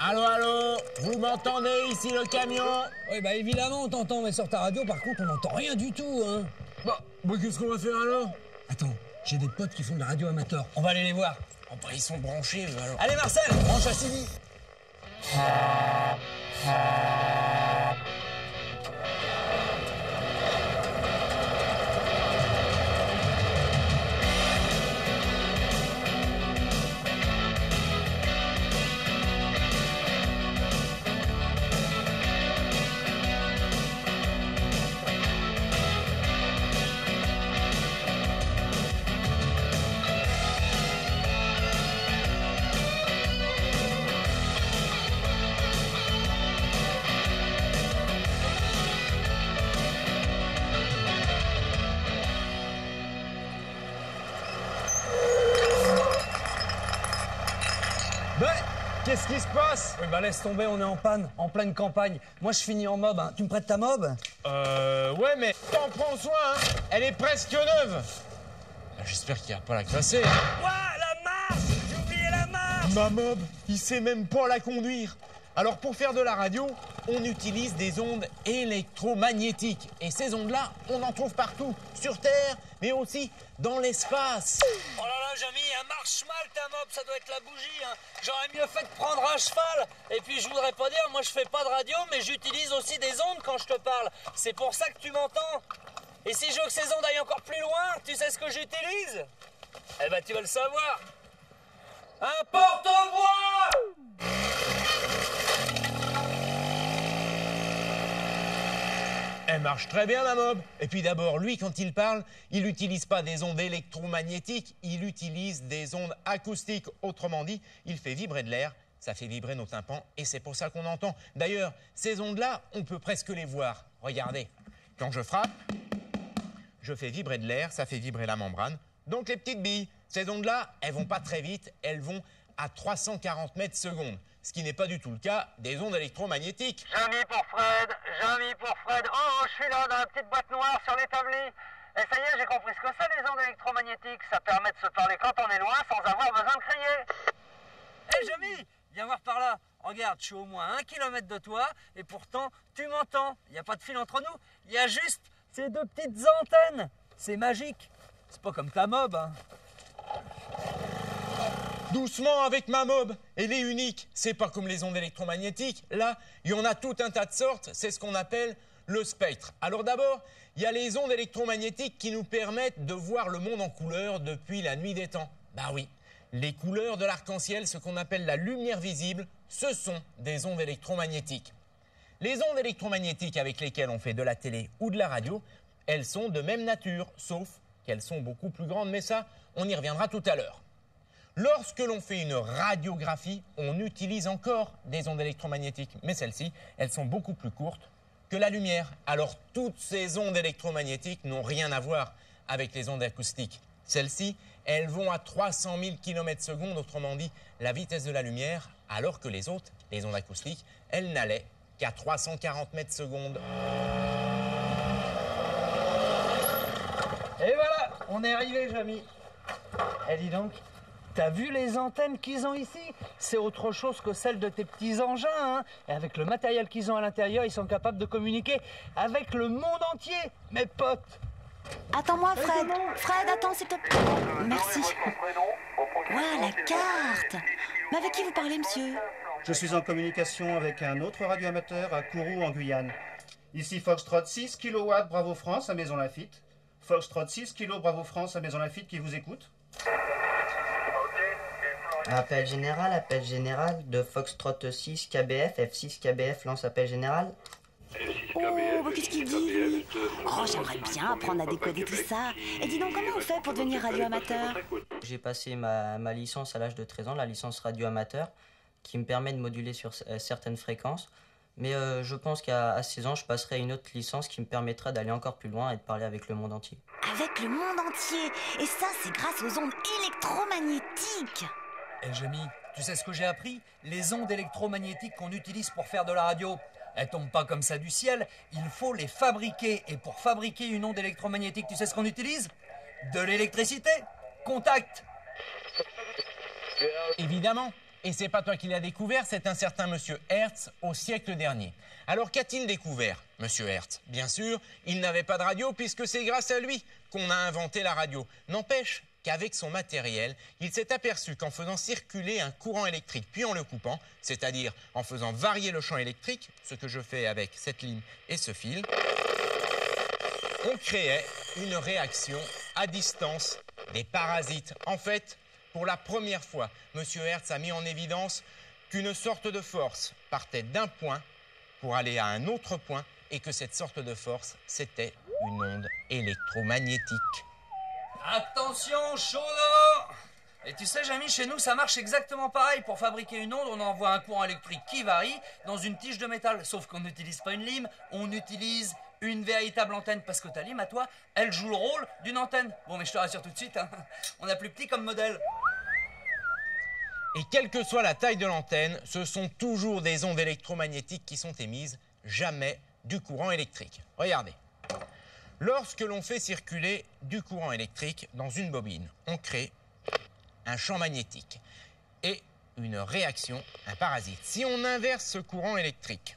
Allô, allô Vous m'entendez ici le camion? Oui, bah évidemment, on t'entend, mais sur ta radio, par contre, on n'entend rien du tout, hein. Bah, bah qu'est-ce qu'on va faire alors? Attends, j'ai des potes qui font de la radio amateur. On va aller les voir. Oh bah ils sont branchés alors. Allez, Marcel, branche à Sylvie. Passe Oui, bah laisse tomber, on est en panne, en pleine campagne. Moi, je finis en mob, hein. Tu me prêtes ta mob Euh, ouais, mais t'en prends soin, hein Elle est presque neuve Bah, J'espère qu'il va pas la casser. hein. Ouah, la marche J'ai oublié la marche Ma mob, il sait même pas la conduire. Alors pour faire de la radio, on utilise des ondes électromagnétiques. Et ces ondes-là, on en trouve partout, sur Terre, mais aussi dans l'espace. Oh là là, Jamy, elle marche mal ta mob, ça doit être la bougie. Hein. J'aurais mieux fait de prendre un cheval. Et puis je voudrais pas dire, moi je fais pas de radio, mais j'utilise aussi des ondes quand je te parle. C'est pour ça que tu m'entends. Et si je veux que ces ondes aillent encore plus loin, tu sais ce que j'utilise? Eh ben tu vas le savoir. Un porte-voix Elle marche très bien, la mob. Et puis d'abord, lui, quand il parle, il n'utilise pas des ondes électromagnétiques, il utilise des ondes acoustiques. Autrement dit, il fait vibrer de l'air, ça fait vibrer nos tympans, et c'est pour ça qu'on entend. D'ailleurs, ces ondes-là, on peut presque les voir. Regardez, quand je frappe, je fais vibrer de l'air, ça fait vibrer la membrane. Donc les petites billes, ces ondes-là, elles vont pas très vite, elles vont à 340 mètres secondes. Ce qui n'est pas du tout le cas des ondes électromagnétiques. Jamy pour Fred, Jamy pour Fred. Oh, je suis là dans la petite boîte noire sur l'établi. Et ça y est, j'ai compris ce que c'est les ondes électromagnétiques. Ça permet de se parler quand on est loin sans avoir besoin de crier. Hé Jamy, viens voir par là. Regarde, je suis au moins un kilomètre de toi et pourtant tu m'entends. Il n'y a pas de fil entre nous. Il y a juste ces deux petites antennes. C'est magique. C'est pas comme ta mob. Hein. Doucement avec ma mob, elle est unique. C'est pas comme les ondes électromagnétiques. Là, il y en a tout un tas de sortes. C'est ce qu'on appelle le spectre. Alors d'abord, il y a les ondes électromagnétiques qui nous permettent de voir le monde en couleur depuis la nuit des temps. Bah oui, les couleurs de l'arc-en-ciel, ce qu'on appelle la lumière visible, ce sont des ondes électromagnétiques. Les ondes électromagnétiques avec lesquelles on fait de la télé ou de la radio, elles sont de même nature, sauf qu'elles sont beaucoup plus grandes, mais ça, on y reviendra tout à l'heure. Lorsque l'on fait une radiographie, on utilise encore des ondes électromagnétiques, mais celles-ci, elles sont beaucoup plus courtes que la lumière. Alors toutes ces ondes électromagnétiques n'ont rien à voir avec les ondes acoustiques. Celles-ci, elles vont à 300 000 km secondes, autrement dit la vitesse de la lumière, alors que les autres, les ondes acoustiques, elles n'allaient qu'à 340 mètres secondes. Et voilà, on est arrivé, Jamy. Eh dis donc, t'as vu les antennes qu'ils ont ici? C'est autre chose que celles de tes petits engins. Hein Et avec le matériel qu'ils ont à l'intérieur, ils sont capables de communiquer avec le monde entier, mes potes. Attends-moi, Fred. Fred, attends, s'il te plaît. Merci. Ouais, la carte. Mais avec qui vous parlez, monsieur? Je suis en communication avec un autre radioamateur à Kourou en Guyane. Ici Foxtrot 6 kW Bravo France à Maison Lafitte. Foxtrot 6 kg Bravo France à Maison Lafitte qui vous écoute. Appel général, appel général de Foxtrot 6 KBF, F6 KBF lance appel général. Oh, qu'est-ce qu'il dit, lui Oh, j'aimerais bien apprendre à décoder tout ça. Et dis donc, comment on fait pour devenir radio-amateur J'ai passé ma, ma licence à l'âge de 13 ans, la licence radio amateur, qui me permet de moduler sur euh, certaines fréquences. Mais euh, je pense qu'à à 16 ans, je passerai une autre licence qui me permettra d'aller encore plus loin et de parler avec le monde entier. Avec le monde entier. Et ça, c'est grâce aux ondes électromagnétiques. Eh Jamy, tu sais ce que j'ai appris? Les ondes électromagnétiques qu'on utilise pour faire de la radio, elles tombent pas comme ça du ciel, il faut les fabriquer. Et pour fabriquer une onde électromagnétique, tu sais ce qu'on utilise? De l'électricité Contact Évidemment. Et c'est pas toi qui l'as découvert, c'est un certain monsieur Hertz au siècle dernier. Alors qu'a-t-il découvert, monsieur Hertz? Bien sûr, il n'avait pas de radio puisque c'est grâce à lui qu'on a inventé la radio. N'empêche qu'avec son matériel, il s'est aperçu qu'en faisant circuler un courant électrique puis en le coupant, c'est-à-dire en faisant varier le champ électrique, ce que je fais avec cette ligne et ce fil, on créait une réaction à distance des parasites. En fait, pour la première fois, M. Hertz a mis en évidence qu'une sorte de force partait d'un point pour aller à un autre point et que cette sorte de force, c'était une onde électromagnétique. Attention, chaud Et tu sais, Jamy, chez nous, ça marche exactement pareil. Pour fabriquer une onde, on envoie un courant électrique qui varie dans une tige de métal. Sauf qu'on n'utilise pas une lime, on utilise une véritable antenne. Parce que ta lime, à toi, elle joue le rôle d'une antenne. Bon, mais je te rassure tout de suite, hein, on a plus petit comme modèle. Et quelle que soit la taille de l'antenne, ce sont toujours des ondes électromagnétiques qui sont émises, jamais du courant électrique. Regardez. Lorsque l'on fait circuler du courant électrique dans une bobine, on crée un champ magnétique et une réaction, un parasite. Si on inverse ce courant électrique,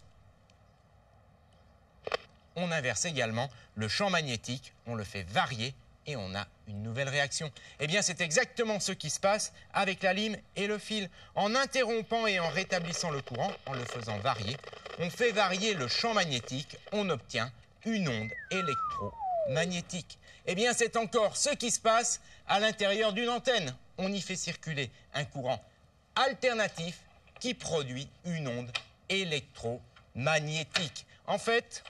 on inverse également le champ magnétique, on le fait varier et on a une nouvelle réaction. Eh bien, c'est exactement ce qui se passe avec la lime et le fil. En interrompant et en rétablissant le courant, en le faisant varier, on fait varier le champ magnétique, on obtient une onde électromagnétique. Eh bien, c'est encore ce qui se passe à l'intérieur d'une antenne. On y fait circuler un courant alternatif qui produit une onde électromagnétique. En fait,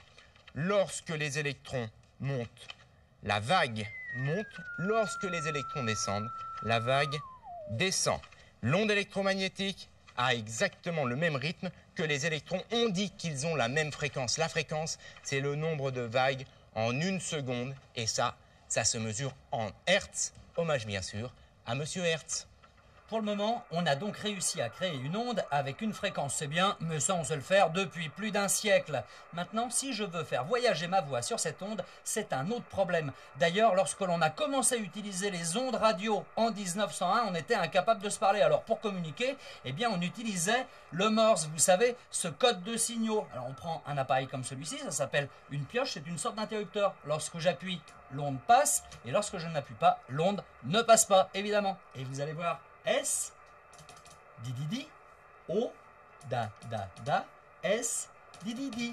lorsque les électrons montent, la vague monte. Lorsque les électrons descendent, la vague descend. L'onde électromagnétique a exactement le même rythme que les électrons. On dit qu'ils ont la même fréquence. La fréquence, c'est le nombre de vagues en une seconde. Et ça, ça se mesure en Hertz. Hommage bien sûr à Monsieur Hertz. Pour le moment, on a donc réussi à créer une onde avec une fréquence. C'est bien, mais ça on sait le faire depuis plus d'un siècle. Maintenant, si je veux faire voyager ma voix sur cette onde, c'est un autre problème. D'ailleurs, lorsque l'on a commencé à utiliser les ondes radio en 1901, on était incapable de se parler. Alors pour communiquer, eh bien on utilisait le Morse, vous savez, ce code de signaux. Alors on prend un appareil comme celui-ci, ça s'appelle une pioche, c'est une sorte d'interrupteur. Lorsque j'appuie, l'onde passe, et lorsque je n'appuie pas, l'onde ne passe pas, évidemment. Et vous allez voir, S, di di di, O, da da da, S, di di di,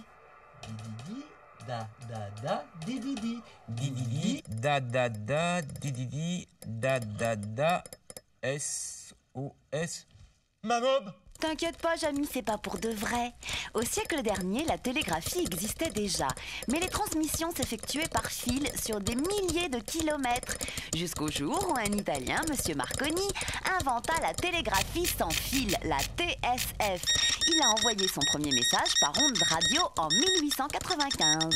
di di di, da da da, di di di, di di di, da da da, di di di, da da da, S, O, S. Mamob T'inquiète pas, Jamy, c'est pas pour de vrai. Au siècle dernier, la télégraphie existait déjà, mais les transmissions s'effectuaient par fil sur des milliers de kilomètres, jusqu'au jour où un Italien, M. Marconi, inventa la télégraphie sans fil, la TSF. Il a envoyé son premier message par onde radio en 1895.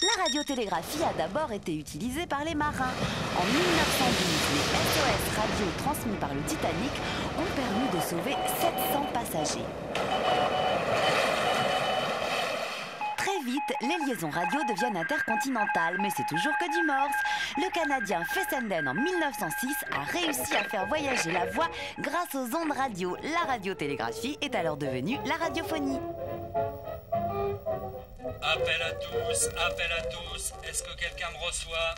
La radiotélégraphie a d'abord été utilisée par les marins. En 1912, les SOS radio transmis par le Titanic ont permis de sauver 700 passagers. Très vite, les liaisons radio deviennent intercontinentales, mais c'est toujours que du morse. Le Canadien Fessenden en 1906 a réussi à faire voyager la voix grâce aux ondes radio. La radiotélégraphie est alors devenue la radiophonie. Appel à tous, appel à tous, est-ce que quelqu'un me reçoit?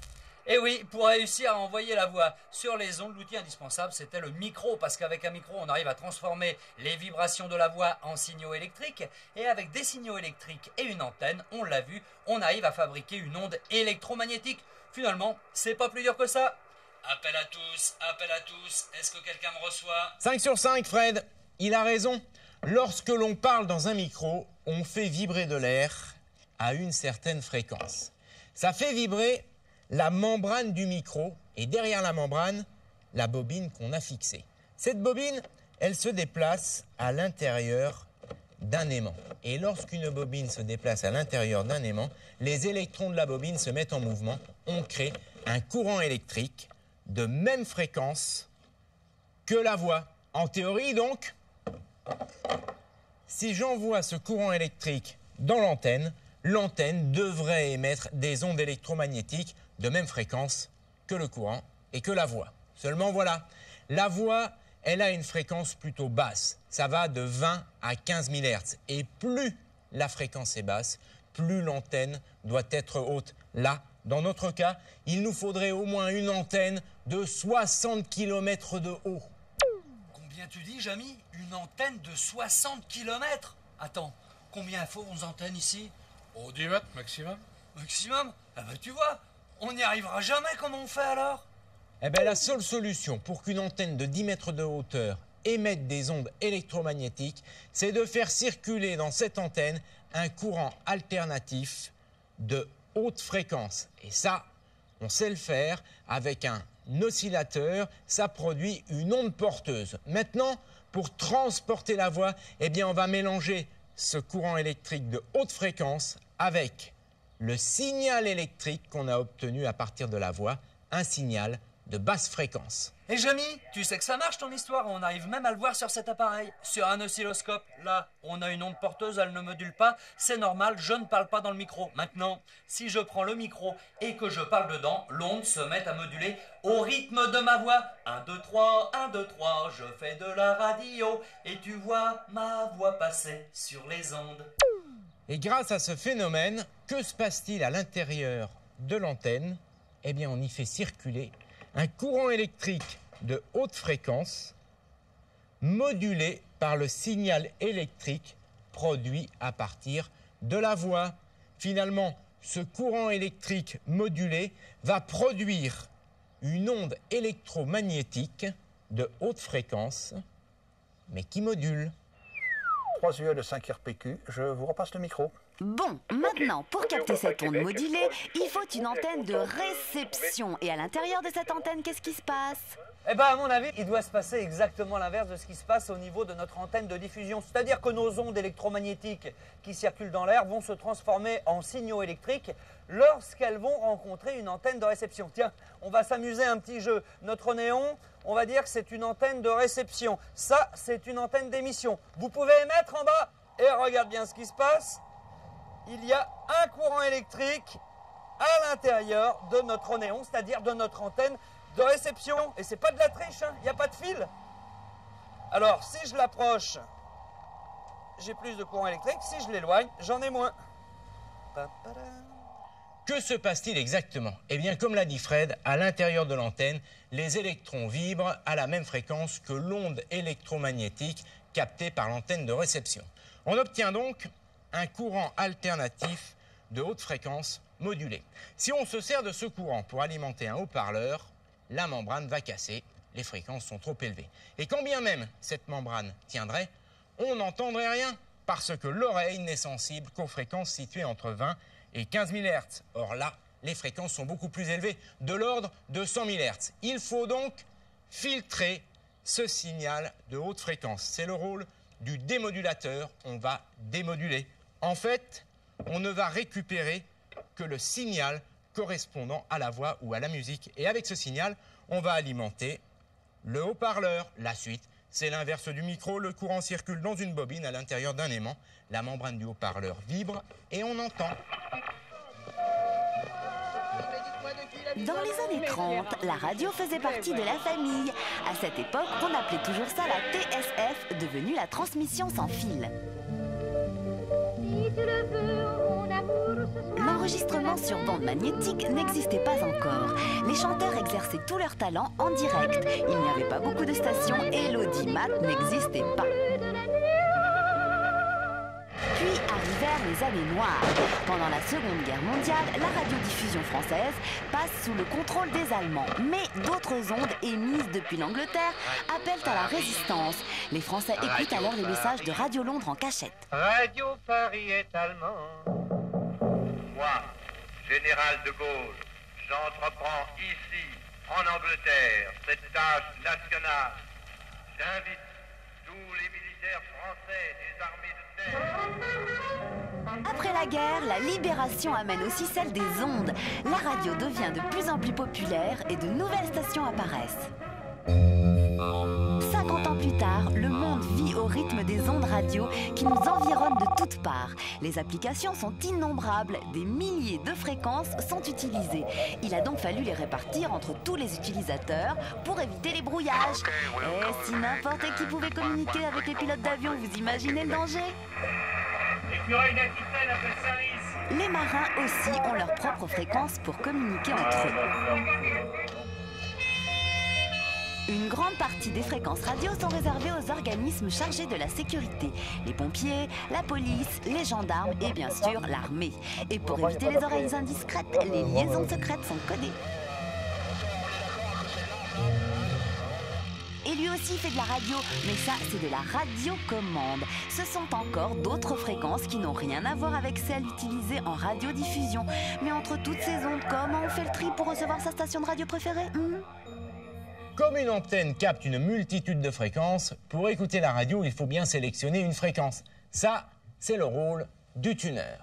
Et eh oui, pour réussir à envoyer la voix sur les ondes, l'outil indispensable, c'était le micro, parce qu'avec un micro, on arrive à transformer les vibrations de la voix en signaux électriques, et avec des signaux électriques et une antenne, on l'a vu, on arrive à fabriquer une onde électromagnétique. Finalement, c'est pas plus dur que ça. Appel à tous, appel à tous, est-ce que quelqu'un me reçoit? 5 sur 5, Fred, il a raison. Lorsque l'on parle dans un micro, on fait vibrer de l'air à une certaine fréquence. Ça fait vibrer la membrane du micro et derrière la membrane, la bobine qu'on a fixée. Cette bobine, elle se déplace à l'intérieur d'un aimant. Et lorsqu'une bobine se déplace à l'intérieur d'un aimant, les électrons de la bobine se mettent en mouvement. On crée un courant électrique de même fréquence que la voix. En théorie, donc, si j'envoie ce courant électrique dans l'antenne, l'antenne devrait émettre des ondes électromagnétiques de même fréquence que le courant et que la voix. Seulement voilà, la voix elle a une fréquence plutôt basse. Ça va de 20 à 15 000 Hz. Et plus la fréquence est basse, plus l'antenne doit être haute. Là, dans notre cas, il nous faudrait au moins une antenne de 60 km de haut. Combien tu dis, Jamy? Une antenne de 60 km Attends, combien faut 11 antennes ici? Au 10 mètres maximum. Maximum? Ah bah tu vois, on n'y arrivera jamais, comment on fait alors? Eh bien, la seule solution pour qu'une antenne de 10 mètres de hauteur émette des ondes électromagnétiques, c'est de faire circuler dans cette antenne un courant alternatif de haute fréquence. Et ça, on sait le faire avec un oscillateur, ça produit une onde porteuse. Maintenant, pour transporter la voix, eh bien, on va mélanger ce courant électrique de haute fréquence avec le signal électrique qu'on a obtenu à partir de la voix, un signal de basse fréquence. Et Jamy, tu sais que ça marche ton histoire, on arrive même à le voir sur cet appareil, sur un oscilloscope. Là, on a une onde porteuse, elle ne module pas, c'est normal, je ne parle pas dans le micro. Maintenant, si je prends le micro et que je parle dedans, l'onde se met à moduler au rythme de ma voix. 1, 2, 3, 1, 2, 3, je fais de la radio et tu vois ma voix passer sur les ondes. Et grâce à ce phénomène, que se passe-t-il à l'intérieur de l'antenne? Eh bien, on y fait circuler un courant électrique de haute fréquence modulé par le signal électrique produit à partir de la voix. Finalement, ce courant électrique modulé va produire une onde électromagnétique de haute fréquence, mais qui module. 3 UE de 5 RPQ, je vous repasse le micro. Bon, maintenant, pour capter cette onde modulée, il faut une antenne de réception. Et à l'intérieur de cette antenne, qu'est-ce qui se passe? Eh ben, à mon avis, il doit se passer exactement l'inverse de ce qui se passe au niveau de notre antenne de diffusion. C'est-à-dire que nos ondes électromagnétiques qui circulent dans l'air vont se transformer en signaux électriques lorsqu'elles vont rencontrer une antenne de réception. Tiens, on va s'amuser un petit jeu. Notre néon, on va dire que c'est une antenne de réception. Ça, c'est une antenne d'émission. Vous pouvez émettre en bas et regarde bien ce qui se passe il y a un courant électrique à l'intérieur de notre néon, c'est-à-dire de notre antenne de réception. Et c'est pas de la triche, hein, il n'y a pas de fil. Alors, si je l'approche, j'ai plus de courant électrique. Si je l'éloigne, j'en ai moins. Que se passe-t-il exactement? Eh bien, comme l'a dit Fred, à l'intérieur de l'antenne, les électrons vibrent à la même fréquence que l'onde électromagnétique captée par l'antenne de réception. On obtient donc un courant alternatif de haute fréquence modulé. Si on se sert de ce courant pour alimenter un haut-parleur, la membrane va casser, les fréquences sont trop élevées. Et quand bien même cette membrane tiendrait, on n'entendrait rien parce que l'oreille n'est sensible qu'aux fréquences situées entre 20 et 15 000 Hz. Or là, les fréquences sont beaucoup plus élevées, de l'ordre de 100 000 Hz. Il faut donc filtrer ce signal de haute fréquence. C'est le rôle du démodulateur. On va démoduler en fait, on ne va récupérer que le signal correspondant à la voix ou à la musique. Et avec ce signal, on va alimenter le haut-parleur. La suite, c'est l'inverse du micro. Le courant circule dans une bobine à l'intérieur d'un aimant. La membrane du haut-parleur vibre et on entend. Dans les années 30, la radio faisait partie de la famille. À cette époque, on appelait toujours ça la TSF, devenue la transmission sans fil. L'enregistrement sur bande magnétique n'existait pas encore. Les chanteurs exerçaient tout leur talent en direct. Il n'y avait pas beaucoup de stations et l'audimat n'existait pas. Puis arrivèrent les années noires. Pendant la Seconde Guerre mondiale, la radiodiffusion française passe sous le contrôle des Allemands. Mais d'autres ondes émises depuis l'Angleterre appellent à la résistance. Les Français écoutent alors les messages de Radio Londres en cachette. Radio Paris est allemand. Moi, général de Gaulle, j'entreprends ici, en Angleterre, cette tâche nationale. J'invite tous les militaires français des armées de terre. Après la guerre, la libération amène aussi celle des ondes. La radio devient de plus en plus populaire et de nouvelles stations apparaissent. 50 ans plus tard, le monde vit au rythme des ondes radio qui nous environnent de toutes parts. Les applications sont innombrables, des milliers de fréquences sont utilisées. Il a donc fallu les répartir entre tous les utilisateurs pour éviter les brouillages. Et si n'importe qui pouvait communiquer avec les pilotes d'avion, vous imaginez le danger? Les marins aussi ont leur propre fréquence pour communiquer entre eux. Une grande partie des fréquences radio sont réservées aux organismes chargés de la sécurité, les pompiers, la police, les gendarmes et bien sûr l'armée. Et pour éviter les oreilles indiscrètes, les liaisons secrètes sont codées. Et lui aussi fait de la radio, mais ça c'est de la radiocommande. Ce sont encore d'autres fréquences qui n'ont rien à voir avec celles utilisées en radiodiffusion. Mais entre toutes ces ondes, comment on fait le tri pour recevoir sa station de radio préférée hmm? Comme une antenne capte une multitude de fréquences, pour écouter la radio, il faut bien sélectionner une fréquence. Ça, c'est le rôle du tuner.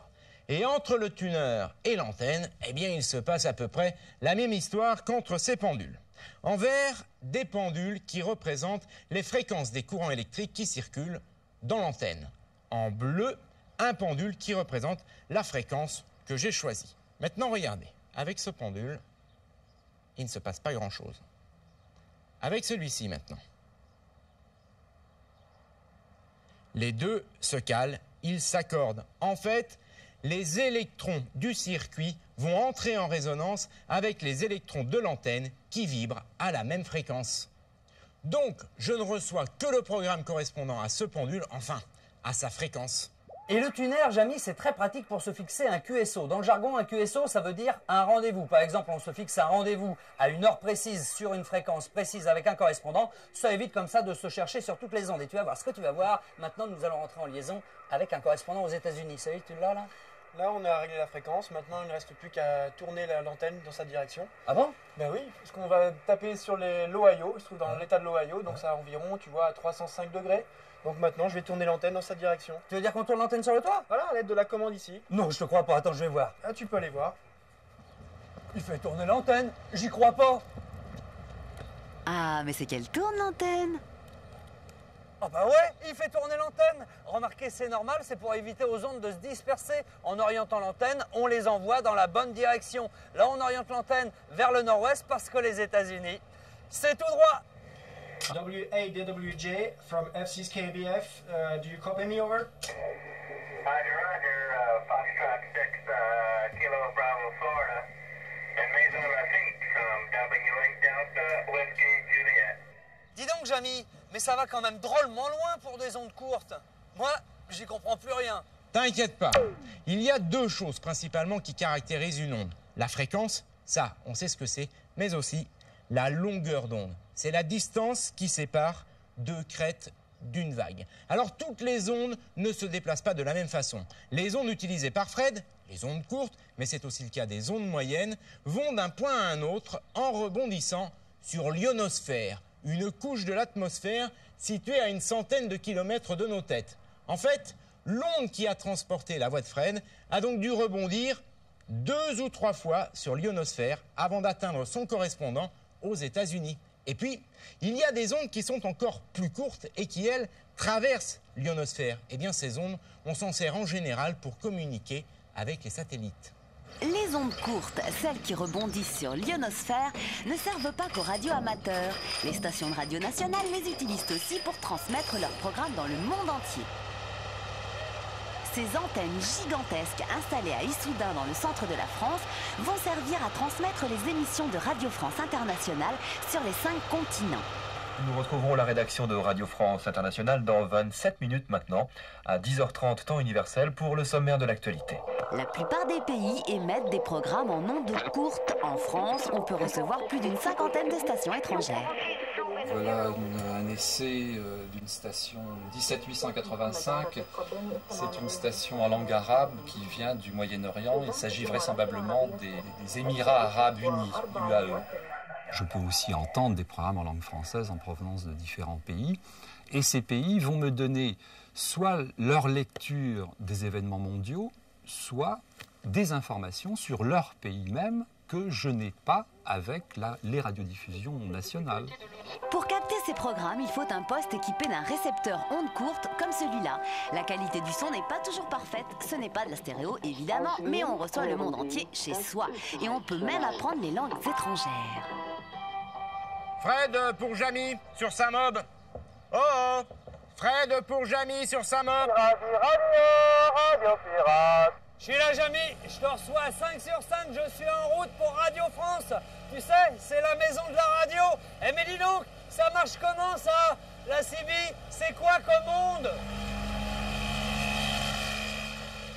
Et entre le tuner et l'antenne, eh bien, il se passe à peu près la même histoire qu'entre ces pendules. En vert, des pendules qui représentent les fréquences des courants électriques qui circulent dans l'antenne. En bleu, un pendule qui représente la fréquence que j'ai choisie. Maintenant, regardez, avec ce pendule, il ne se passe pas grand-chose. Avec celui-ci maintenant. Les deux se calent, ils s'accordent. En fait, les électrons du circuit vont entrer en résonance avec les électrons de l'antenne qui vibrent à la même fréquence. Donc, je ne reçois que le programme correspondant à ce pendule, enfin, à sa fréquence. Et le tuner, Jamy, c'est très pratique pour se fixer un QSO. Dans le jargon, un QSO, ça veut dire un rendez-vous. Par exemple, on se fixe un rendez-vous à une heure précise sur une fréquence précise avec un correspondant. Ça évite comme ça de se chercher sur toutes les ondes. Et tu vas voir ce que tu vas voir. Maintenant, nous allons rentrer en liaison avec un correspondant aux États-Unis. Est, tu l'as là? Là, on a réglé la fréquence. Maintenant, il ne reste plus qu'à tourner l'antenne dans sa direction. Ah bon? Ben oui, parce qu'on va taper sur l'Ohio. Il se trouve dans l'état de l'Ohio. Donc, ça a environ, tu vois, à 305 degrés. Donc maintenant, je vais tourner l'antenne dans sa direction. Tu veux dire qu'on tourne l'antenne sur le toit? Voilà, à l'aide de la commande ici. Non, je te crois pas. Attends, je vais voir. Ah, tu peux aller voir. Il fait tourner l'antenne. J'y crois pas. Ah, mais c'est qu'elle tourne l'antenne Ah bah ouais, il fait tourner l'antenne. Remarquez, c'est normal, c'est pour éviter aux ondes de se disperser. En orientant l'antenne, on les envoie dans la bonne direction. Là, on oriente l'antenne vers le nord-ouest parce que les États-Unis, c'est tout droit. WAWJ from FC's KBF. Uh, do you copy me over? Roger, Roger. Uh, Foxtrot 6, uh, Kilo Bravo, Florida. And Mason Lafitte from W Delta, Whiskey Juliet. Dis donc, Jamy, mais ça va quand même drôlement loin pour des ondes courtes. Moi, j'y comprends plus rien. T'inquiète pas. Il y a deux choses principalement qui caractérisent une onde. La fréquence, ça, on sait ce que c'est, mais aussi la longueur d'onde. C'est la distance qui sépare deux crêtes d'une vague. Alors toutes les ondes ne se déplacent pas de la même façon. Les ondes utilisées par Fred, les ondes courtes, mais c'est aussi le cas des ondes moyennes, vont d'un point à un autre en rebondissant sur l'ionosphère, une couche de l'atmosphère située à une centaine de kilomètres de nos têtes. En fait, l'onde qui a transporté la voix de Fred a donc dû rebondir deux ou trois fois sur l'ionosphère avant d'atteindre son correspondant aux États-Unis. Et puis, il y a des ondes qui sont encore plus courtes et qui, elles, traversent l'ionosphère. Eh bien, ces ondes, on s'en sert en général pour communiquer avec les satellites. Les ondes courtes, celles qui rebondissent sur l'ionosphère, ne servent pas qu'aux radioamateurs. Les stations de radio nationales les utilisent aussi pour transmettre leurs programmes dans le monde entier. Ces antennes gigantesques installées à Issoudun dans le centre de la France vont servir à transmettre les émissions de Radio France Internationale sur les cinq continents. Nous retrouverons la rédaction de Radio France Internationale dans 27 minutes maintenant, à 10h30 temps universel pour le sommaire de l'actualité. La plupart des pays émettent des programmes en ondes courtes. En France, on peut recevoir plus d'une cinquantaine de stations étrangères. Voilà un essai euh, d'une station 17885. C'est une station en langue arabe qui vient du Moyen-Orient. Il s'agit vraisemblablement des, des Émirats arabes unis, UAE. Je peux aussi entendre des programmes en langue française en provenance de différents pays. Et ces pays vont me donner soit leur lecture des événements mondiaux, soit des informations sur leur pays même que je n'ai pas avec la- les radiodiffusions nationales. Pour capter ces programmes, il faut un poste équipé d'un récepteur onde courte comme celui-là. La qualité du son n'est pas toujours parfaite, ce n'est pas de la stéréo évidemment, mais on reçoit le monde entier chez soi. Et on peut même apprendre les langues étrangères. Fred pour Jamy sur sa mob. Oh oh Fred pour Jamy sur sa mob. Je suis là, Jamy. Je te reçois à 5 sur 5. Je suis en route pour Radio France. Tu sais, c'est la maison de la radio. Eh, mais dis donc, ça marche comment ça? La CB, c'est quoi comme onde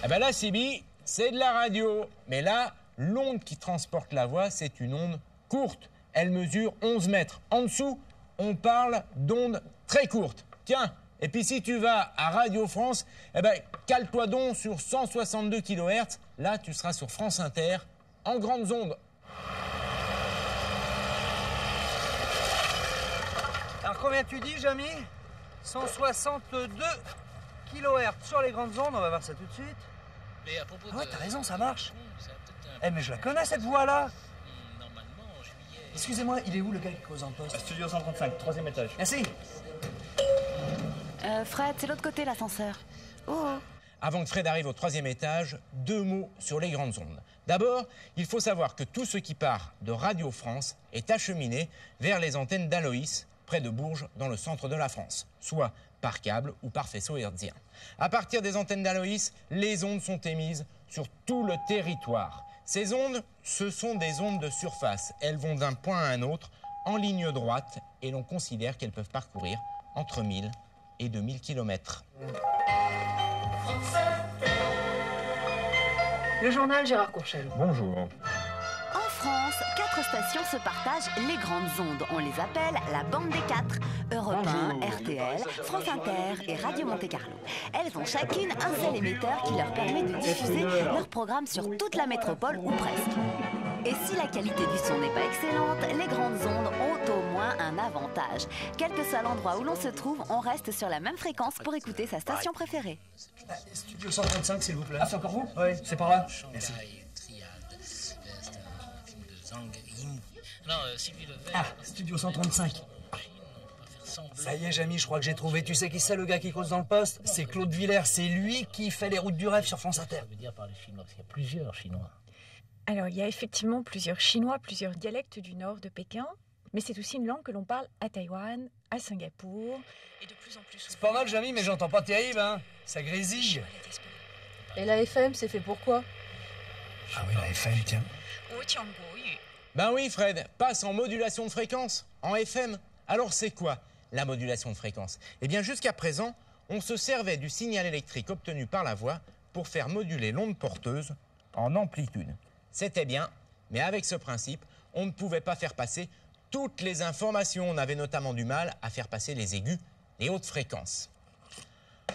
Eh ben là, Sibi, c'est de la radio. Mais là, l'onde qui transporte la voix, c'est une onde courte. Elle mesure 11 mètres. En dessous, on parle d'ondes très courtes. Tiens, et puis si tu vas à Radio France, eh ben, cale-toi donc sur 162 kHz. Là, tu seras sur France Inter, en grandes ondes. Alors, combien tu dis, Jamy? 162 kHz sur les grandes ondes. On va voir ça tout de suite. Mais à propos Ah ouais, de- t'as raison, ça marche. Eh, mais je la connais cette voix-là. Normalement, en juillet. Excusez-moi, il est où le gars qui cause en poste? Studio 135, troisième étage. Merci. Euh, Fred, c'est l'autre côté l'ascenseur. Oh, oh. Avant que Fred arrive au troisième étage, deux mots sur les grandes ondes. D'abord, il faut savoir que tout ce qui part de Radio France est acheminé vers les antennes d'Aloïs, près de Bourges, dans le centre de la France, soit par câble ou par faisceau hertzien. À partir des antennes d'Aloïs, les ondes sont émises sur tout le territoire. Ces ondes, ce sont des ondes de surface. Elles vont d'un point à un autre en ligne droite et l'on considère qu'elles peuvent parcourir entre 1000 et 2000 km. Le journal Gérard Courchel. Bonjour. En France, quatre stations se partagent les grandes ondes. On les appelle la bande des quatre. Europe 1, RTL, France Inter et Radio Monte Carlo. Elles ont chacune un seul émetteur qui leur permet de diffuser leurs programmes sur toute la métropole ou presque. Et si la qualité du son n'est pas excellente, les grandes ondes ont au moins un avantage. Quel que soit l'endroit où l'on se trouve, on reste sur la même fréquence pour écouter sa station préférée. Studio 135, s'il vous plaît. Ah, c'est encore vous Oui, c'est par là. Merci. Euh. Ah, Studio 135. Chine, on va faire semblant. Ça y est, Jamy, je crois que j'ai trouvé. Tu sais qui c'est le gars qui cause dans le poste? C'est Claude Villers. C'est lui qui fait les routes du rêve sur France Inter. Ça veut dire par les Chinois, parce qu'il y a plusieurs Chinois. Alors, il y a effectivement plusieurs Chinois, plusieurs dialectes du nord de Pékin, mais c'est aussi une langue que l'on parle à Taïwan, à Singapour, et de plus en plus C'est pas mal, Jamy, mais j'entends pas terrible, hein. Ça grésille. Et la FM, c'est fait pourquoi Ah oui, la FM, tiens. Ben oui, Fred, passe en modulation de fréquence, en FM. Alors c'est quoi la modulation de fréquence? Eh bien, jusqu'à présent, on se servait du signal électrique obtenu par la voix pour faire moduler l'onde porteuse en amplitude. C'était bien, mais avec ce principe, on ne pouvait pas faire passer toutes les informations. On avait notamment du mal à faire passer les aigus, les hautes fréquences.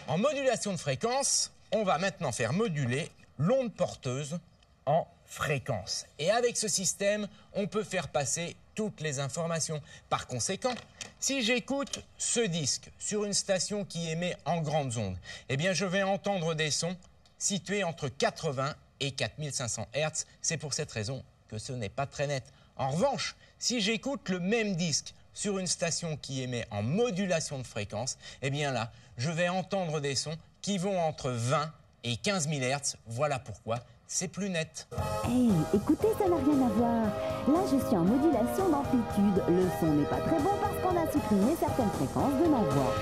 En modulation de fréquence, on va maintenant faire moduler l'onde porteuse en fréquence. Et avec ce système, on peut faire passer toutes les informations. Par conséquent, si j'écoute ce disque sur une station qui émet en grandes ondes, eh bien je vais entendre des sons situés entre 80 et 4500 Hz. C'est pour cette raison que ce n'est pas très net. En revanche, si j'écoute le même disque sur une station qui émet en modulation de fréquence, eh bien là, je vais entendre des sons qui vont entre 20 et 15 000 Hz. Voilà pourquoi c'est plus net. Hey, écoutez, ça n'a rien à voir. Là, je suis en modulation d'amplitude. Le son n'est pas très bon parce qu'on a supprimé certaines fréquences de ma voix.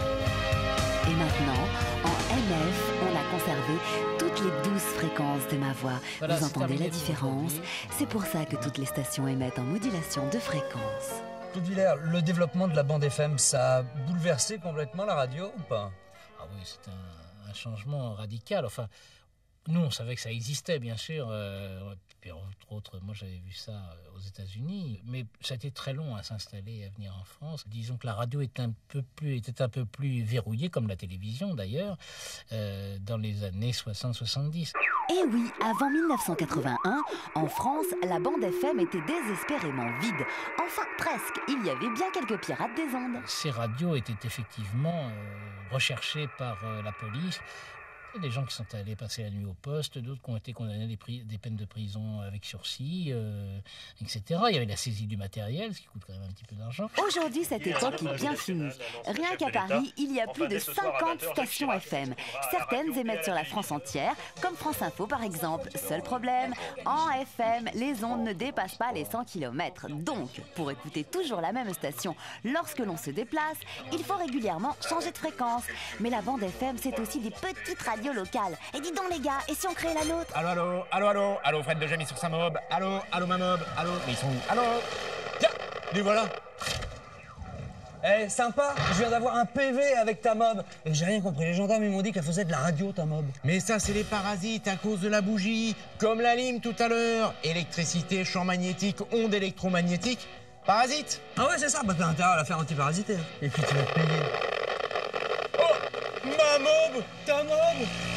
Et maintenant, en MF, on a conservé les douze fréquences de ma voix. Voilà, Vous entendez la différence? C'est pour ça que toutes les stations émettent en modulation de fréquence. Claude Villers, le développement de la bande FM, ça a bouleversé complètement la radio ou pas? Ah oui, c'est un, un changement radical. Enfin, nous, on savait que ça existait, bien sûr. euh, puis entre autres, moi, j'avais vu ça euh, aux États-Unis, mais ça a été très long à s'installer et à venir en France. Disons que la radio est un peu plus, était un peu plus verrouillée, comme la télévision d'ailleurs, euh, dans les années 60-70. Et oui, avant 1981, en France, la bande FM était désespérément vide. Enfin, presque. Il y avait bien quelques pirates des ondes. Ces radios étaient effectivement euh, recherchées par euh, la police Des gens qui sont allés passer la nuit au poste, d'autres qui ont été condamnés à des, pri- des peines de prison avec sursis, euh, etc. Il y avait la saisie du matériel, ce qui coûte quand même un petit peu d'argent. Aujourd'hui, cette époque est bien finie. Rien qu'à Paris, il y a plus de 50 stations FM. Certaines émettent sur la France entière, comme France Info par exemple. Seul problème, en FM, les ondes ne dépassent pas les 100 km. Donc, pour écouter toujours la même station lorsque l'on se déplace, il faut régulièrement changer de fréquence. Mais la bande FM, c'est aussi des petites radios locales. Et dis donc les gars, et si on créait la nôtre? Allô, allô, allô, allô, allô, Fred de Jamy sur sa mob. Allô, allô, ma mob. Allô, mais ils sont où? Allô? Tiens, les voilà. Eh, sympa, je viens d'avoir un PV avec ta mob. Et j'ai rien compris. Les gendarmes, ils m'ont dit qu'elle faisait de la radio, ta mob. Mais ça, c'est les parasites à cause de la bougie. Comme la lime tout à l'heure. Électricité, champ magnétique, ondes électromagnétiques. Parasites Ah ouais, c'est ça. Bah, t'as intérêt à la faire antiparasiter. Et puis tu vas te payer. Ma mob Ta mob